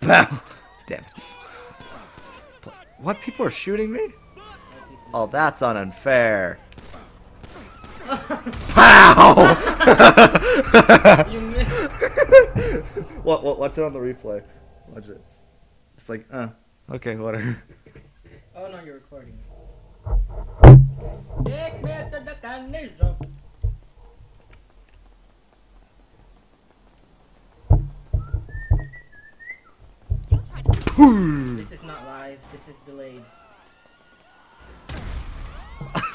Bam! Damn it. What? People are shooting me? Oh, that's unfair. Pow! You missed. what, what, watch it on the replay. Watch it. It's like, uh, okay, whatever. Oh no, you're recording. Take me to the carnation. This live. This is delayed.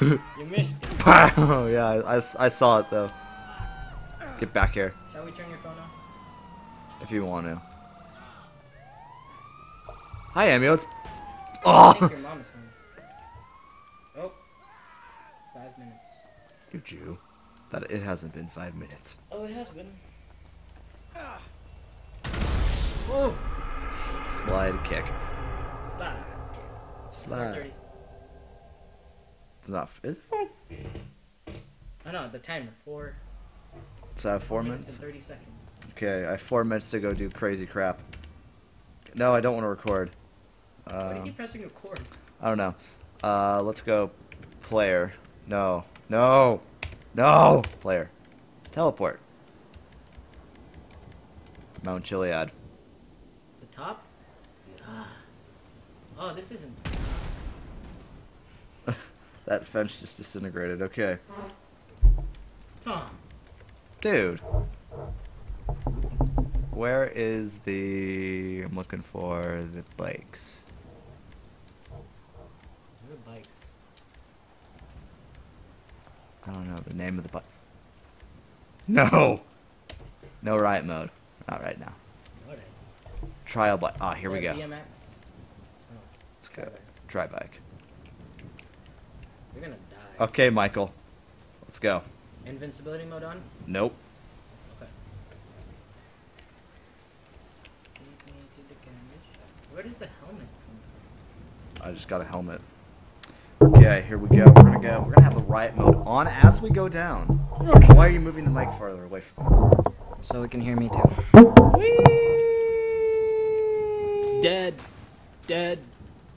you missed. it. Pow! Oh, yeah, I, I I saw it though. Get back here Shall we turn your phone off? if you want to. Hi, Amio. It's. I think Oh! your mom is home. Oh. Five minutes. You Jew. That it hasn't been five minutes. Oh, it has been. Whoa! Slide kick. Slide. 30. It's not. Is it four? Oh no, the timer. Four. So I have four minutes minutes. and 30 seconds. Okay, I have four minutes to go do crazy crap. No, I don't want to record. Why do you Uh, keep pressing record? I don't know. Uh, let's go. Player. No. No. No. Player. Teleport. Mount Chiliad. The top? Oh, this isn't. That fence just disintegrated. Okay. Tom. Dude. Where is the... I'm looking for the bikes. Where are bikes? I don't know the name of the bike. No! No riot mode. Not right now. What? Trial bike. Ah, here we go. BMX. Let's go. Try bike. You're gonna die. Okay, Michael. Let's go. Invincibility mode on? Nope. Okay. Where does the helmet come from? I just got a helmet. Okay, here we go. We're gonna go. We're gonna have the riot mode on as we go down. Okay. Why are you moving the mic farther away from me? So it can hear me too. Dead. Dead.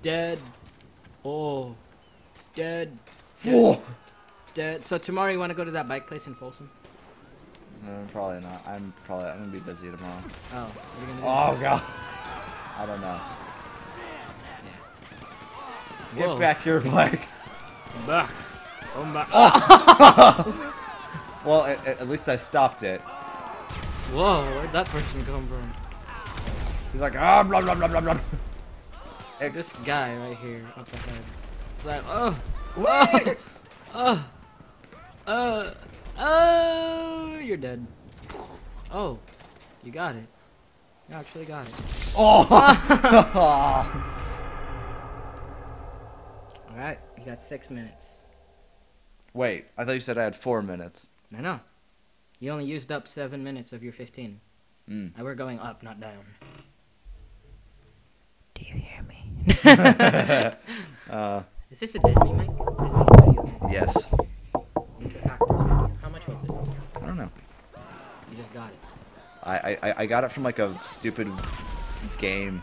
Dead. Oh. Dead. Fool. Dead. So tomorrow you want to go to that bike place in Folsom? No, probably not. I'm probably I'm gonna be busy tomorrow. Oh, what are you gonna do? Oh god. I don't know. Get Whoa. back your bike. Back. Come back. Well, at, at least I stopped it. Whoa, where'd that person come from? He's like, ah, blah blah blah blah blah. This guy right here up ahead. It's like, oh, oh, oh, oh, you're dead. Oh, you got it. You actually got it. oh. All right, you got six minutes. Wait, I thought you said I had four minutes. I know. You only used up seven minutes of your 15. Mm. And we're going up, not down. Do you hear me? Uh, Is this a Disney mic? Disney Studio? yes. Studio. How much was it? I don't know. You just got it. I, I, I- I got it from like a stupid game.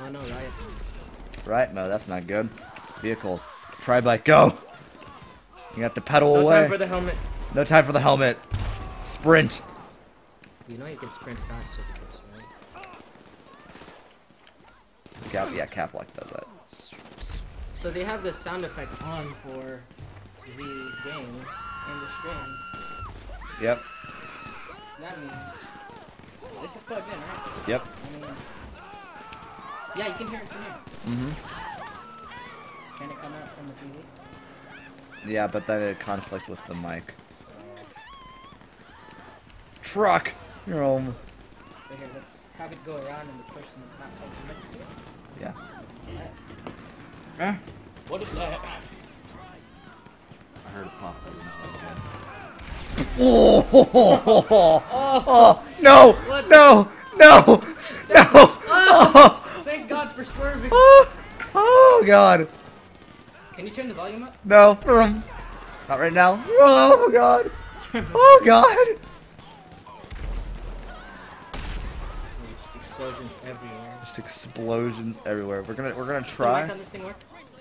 Oh no, Riot. Right? No, that's not good. Vehicles. Try bike, go! You have to pedal No away. time for the helmet. no time for the helmet. Sprint. You know you can sprint faster with this, right? Cap, yeah, Caplok does that. So they have the sound effects on for the game and the stream. Yep, That means this is plugged in, right? yep. That means yeah, you can hear it from here. Mm-hmm. Can it come out from the TV? Yeah, but then it conflict with the mic. Truck! You're home. So here, let's have it go around and the person that's not plugged in listen to it. Yeah. Alright. What is that? I heard it pop. Oh, oh, no, What? no, no, no. Oh. oh, Thank God for swerving. oh, oh, God. Can you turn the volume up? No, from. Not right now. Oh, God. Oh, God. Explosions everywhere. Just explosions everywhere. We're gonna we're gonna Does the mic try. on this thing work?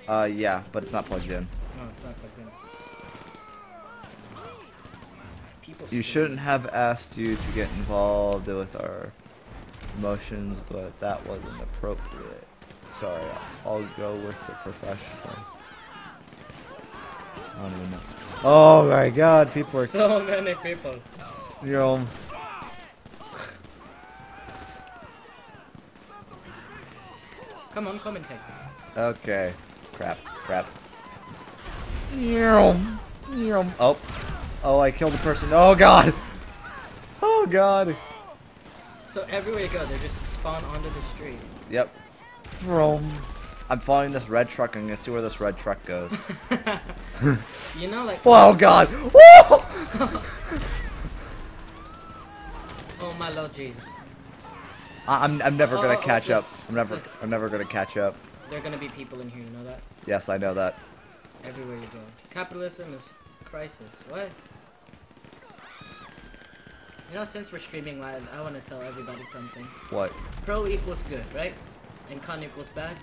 Uh, yeah, but it's not plugged in. No, it's not plugged in. You shouldn't have asked you to get involved with our emotions, but that wasn't appropriate. Sorry, I'll go with the professionals. I don't even know. Oh my god, people are. So many people. You know, Come on, come and commentate. okay. Crap, crap. Oh. Oh, I killed a person. Oh god! Oh god! So everywhere you go, they just spawn onto the street. Yep. I'm following this red truck. I'm gonna see where this red truck goes. You know, like Oh god! Woo! oh my lord Jesus, I- I'm I'm never Oh, gonna oh, catch up. I'm never this. I'm never gonna catch up. there are gonna be people in here. You know that? Yes, I know that. Everywhere you go, capitalism is crisis. What? You know, since we're streaming live, I want to tell everybody something. What? Pro equals good, right? And con equals bad.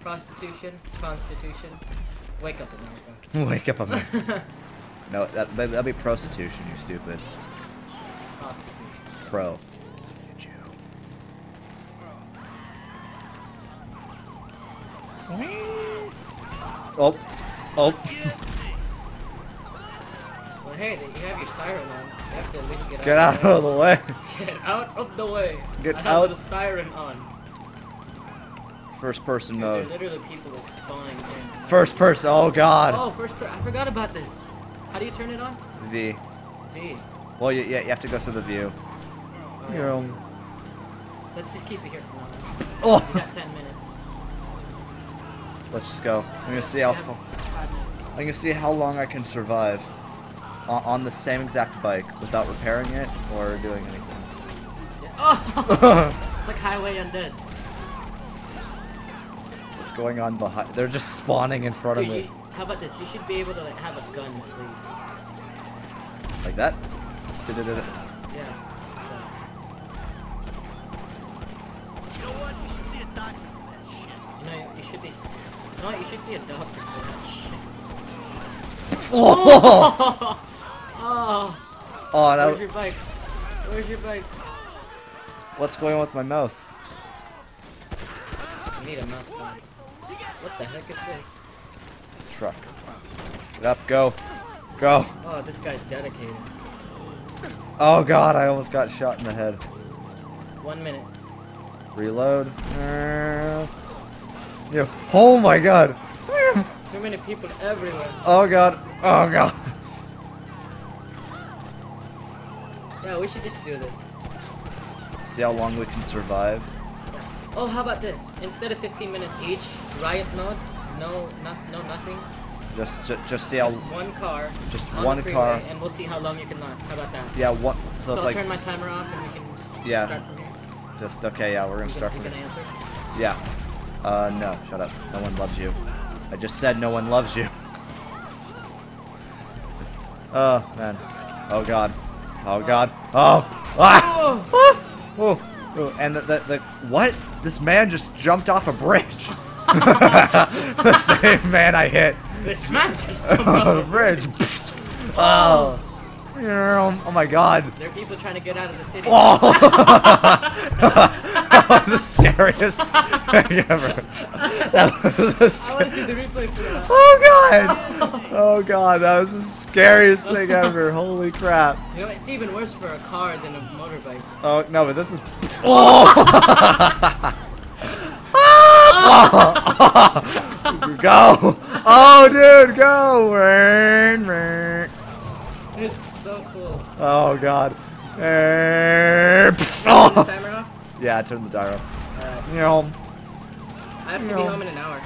Prostitution, constitution. Wake up, America. Wake up, America. no, that that'll be prostitution. You stupid. Prostitution. Pro. Oh. Oh. Well, hey, you have your siren on. You have to at least get, Get out, out of the way. Get out of the way. Get I have out. the siren on. First person Dude, there are mode. literally people like spawning in. First person. Oh god. Oh, first per- I forgot about this. How do you turn it on? V. V. Well, you, yeah, you have to go through the view. Oh, yeah. Let's just keep it here for now. Oh. We got 10 minutes. Let's just go. I'm gonna see how. We have fu- five minutes. I'm gonna see how long I can survive on, on the same exact bike without repairing it or doing anything. Oh! it's like Highway Undead. What's going on behind? They're just spawning in front Dude, of you, me. how about this? You should be able to like, have a gun at least. Like that? Da-da-da-da. Yeah. You know what? You should see a doctor for that shit. You know, you should be. You know what? You should see a doctor for that shit. Oh! Oh! Oh, Where's your bike? Where's your bike? What's going on with my mouse? You need a mouse pad. What the heck is this? It's a truck. Get up, go. Go. Oh, this guy's dedicated. Oh god, I almost got shot in the head. One minute. Reload. Uh, Yeah. Oh my god. Too many people everywhere. Oh god. Oh god. Yeah, we should just do this. See how long we can survive. Oh, how about this? Instead of 15 minutes each, riot mode, no, not, no, nothing. Just, just, just see how. Just one car. Just on one the car. and we'll see how long you can last. How about that? Yeah. What? So, So, it's I'll like turn my timer off, and we can Yeah. start from here. just okay. Yeah, we're gonna You start can, from. you can answer. Yeah. Uh, no. Shut up. No one loves you. I just said no one loves you. Oh man. Oh god. Oh god. Oh. Ah. Oh! Oh. Oh. And the, the the what? This man just jumped off a bridge. the same man I hit This man just jumped off a bridge. oh. Oh my god. There are people trying to get out of the city. Oh! that was the scariest thing ever. That was the I want to see the replay for that. Oh god! Oh god, that was the scariest thing ever. Holy crap. You know, it's even worse for a car than a motorbike. Oh no, but this is. Oh! oh. go! Oh, dude, go! It's so cool. Oh god. Turn the Oh! timer off. Yeah, turn the dial. Alright. You know, I have to be No. home in an hour.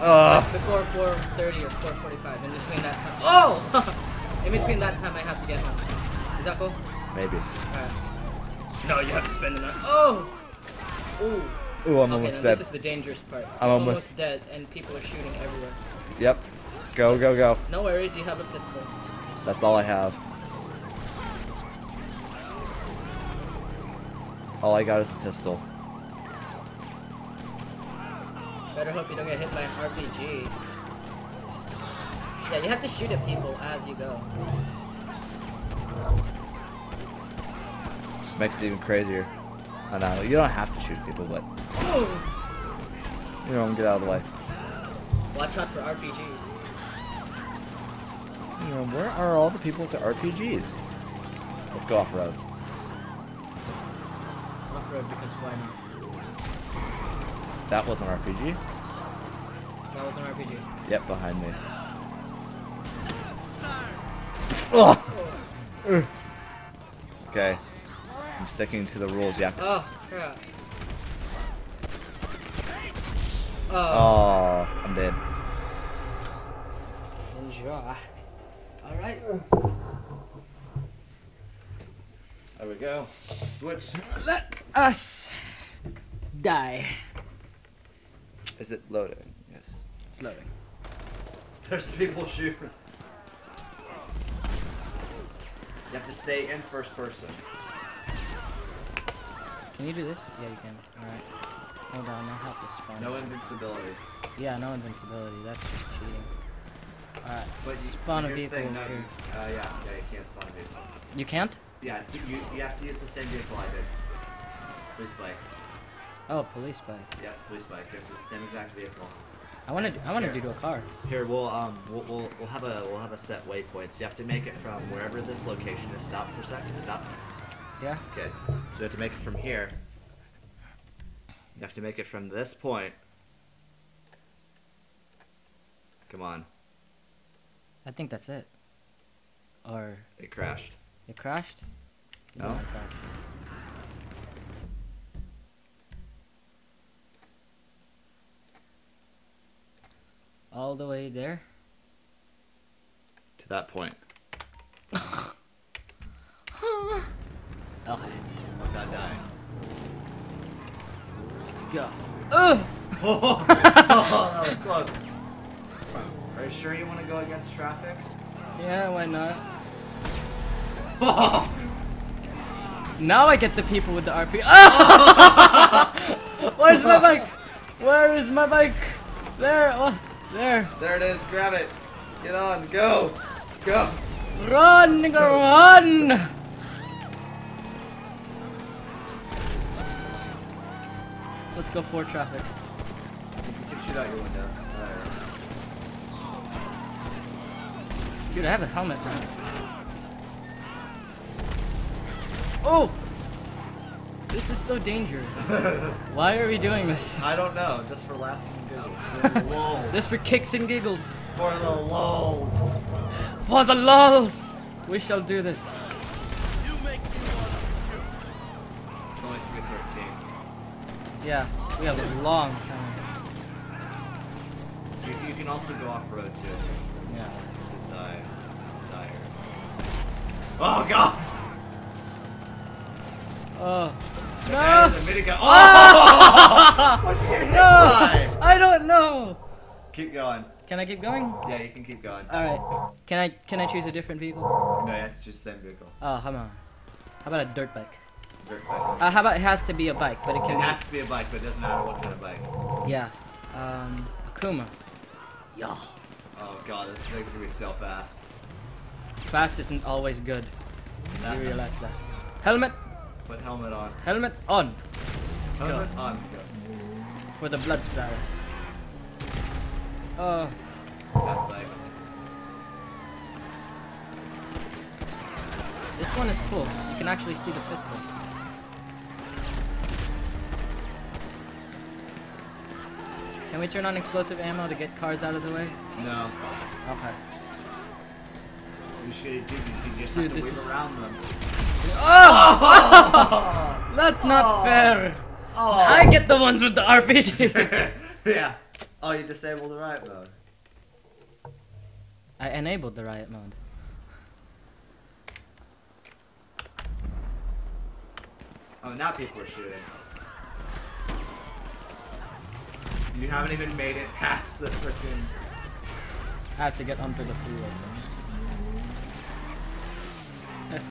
uh, Like before 4.30 or 4.45. In between that time. Oh! in between that time, I have to get home. Is that cool? maybe. Alright. No, you have to spend the night. Oh! Ooh. Ooh, I'm okay, almost dead. this is the dangerous part. I'm You're almost- dead, and people are shooting everywhere. Yep. Go, go, go. No worries, you have a pistol. That's all I have. All I got is a pistol. Better hope you don't get hit by an RPG. Yeah, you have to shoot at people as you go. Just makes it even crazier. I know, you don't have to shoot people, but you know, get out of the way. Watch out for RPGs. You know, where are all the people with the RPGs? Let's go off road. Because why not? That was an RPG. That was an RPG. Yep, behind me. Ugh. Okay. I'm sticking to the rules. yeah. Oh, crap. Oh, Oh, I'm dead. enjoy. Alright. There we go. Switch. Let us die. Is it loading? Yes. It's loading. There's people shooting. You have to stay in first person. Can you do this? Yeah, you can. Alright. Hold on, I have to spawn. No invincibility. Yeah, no invincibility. That's just cheating. Alright, But you, spawn a vehicle thing, no, here. you- Uh, yeah, yeah, you can't spawn a vehicle. You can't? Yeah, you, you have to use the same vehicle I did. Police bike. Oh, police bike. Yeah, police bike. It's the same exact vehicle. I want to. I want to do a car. Here, we'll um, we'll, we'll we'll have a we'll have a set waypoints. You have to make it from wherever this location is. Stop for a second. Stop. Yeah. Okay. So we have to make it from here. You have to make it from this point. Come on. I think that's it. Or It crashed. It crashed? No. it crashed. All the way there. To that point. Okay, Without dying. let's go. Ugh! oh, that was close. Are you sure you want to go against traffic? Yeah, why not? Now I get the people with the RP. Where's my bike? Where is my bike? There, oh, there. There it is. Grab it. Get on. Go. Go. Run, nigga, run! Let's go for traffic. You can shoot out your window. Dude, I have a helmet Oh! This is so dangerous. Why are we doing this? I don't know. Just for laughs and giggles. For the lulls. This for kicks and giggles. For the lulls. For the lulls! We shall do this. You make me want It's only 313. Yeah, we have a long time. You, you can also go off road too. Yeah. Desire. Desire. Oh god! Oh. No! minigun. Oh! What'd you get hit No! by? I don't know! Keep going. Can I keep going? Yeah, you can keep going. Alright. Can I can I choose a different vehicle? No, have to the same vehicle. Oh, come on. How about a dirt bike? Dirt bike. Uh, how about it has to be a bike, but it can. It can has to be a bike, but it doesn't matter what kind of bike. Yeah. Um, Akuma. Yeah. Oh god, this thing's gonna be so fast. Fast isn't always good. You realize that. Helmet! Put helmet on. Helmet on! Let's Helmet go. on. For the blood splatters. Oh, Go. Fast bike. this one is cool. You can actually see the pistol. Can we turn on explosive ammo to get cars out of the way? No. Okay. You should, dude, you just Dude, have to this weave is- around them. Oh! That's not oh! fair. Oh. I get the ones with the RPG. yeah. Oh, you disabled the riot mode. I enabled the riot mode. Oh, now people are shooting. You haven't even made it past the freaking. I have to get under the floor first.